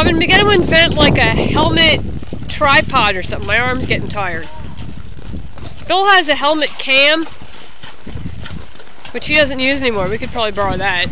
I'm gonna invent like a helmet tripod or something. My arm's getting tired. Bill has a helmet cam, which he doesn't use anymore. We could probably borrow that.